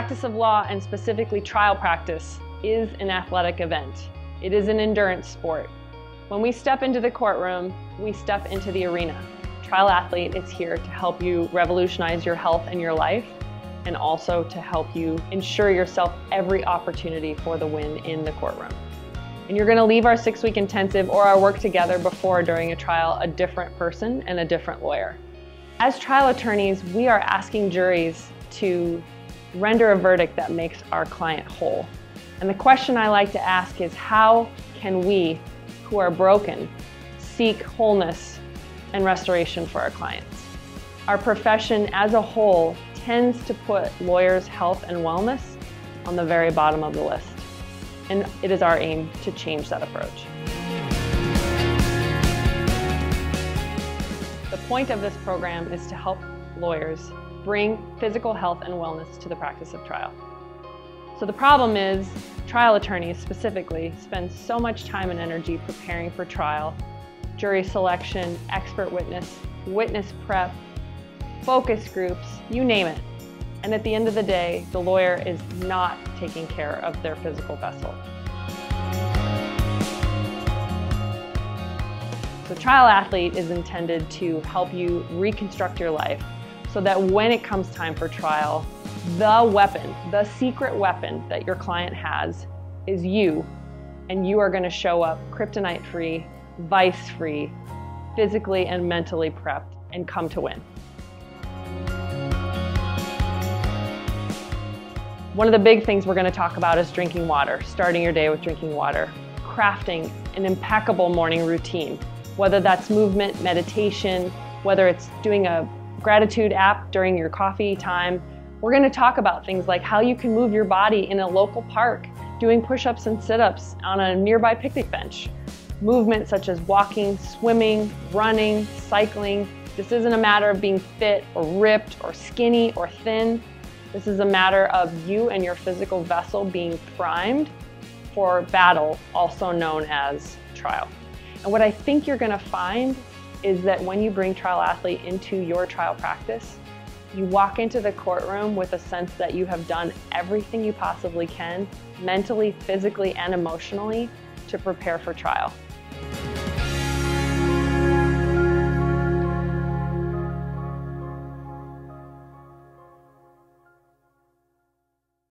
practice of law, and specifically trial practice, is an athletic event. It is an endurance sport. When we step into the courtroom, we step into the arena. Trial Athlete is here to help you revolutionize your health and your life, and also to help you ensure yourself every opportunity for the win in the courtroom. And you're gonna leave our six week intensive or our work together before or during a trial a different person and a different lawyer. As trial attorneys, we are asking juries to render a verdict that makes our client whole. And the question I like to ask is how can we, who are broken, seek wholeness and restoration for our clients? Our profession as a whole tends to put lawyers' health and wellness on the very bottom of the list and it is our aim to change that approach. The point of this program is to help lawyers bring physical health and wellness to the practice of trial. So the problem is trial attorneys specifically spend so much time and energy preparing for trial, jury selection, expert witness, witness prep, focus groups, you name it. And at the end of the day, the lawyer is not taking care of their physical vessel. So Trial Athlete is intended to help you reconstruct your life so that when it comes time for trial, the weapon, the secret weapon that your client has is you, and you are going to show up kryptonite free, vice free, physically and mentally prepped, and come to win. One of the big things we're going to talk about is drinking water, starting your day with drinking water, crafting an impeccable morning routine, whether that's movement, meditation, whether it's doing a gratitude app during your coffee time. We're going to talk about things like how you can move your body in a local park, doing push ups and sit ups on a nearby picnic bench. Movement such as walking, swimming, running, cycling. This isn't a matter of being fit or ripped or skinny or thin. This is a matter of you and your physical vessel being primed for battle, also known as trial. And what I think you're gonna find is that when you bring Trial Athlete into your trial practice, you walk into the courtroom with a sense that you have done everything you possibly can, mentally, physically, and emotionally, to prepare for trial.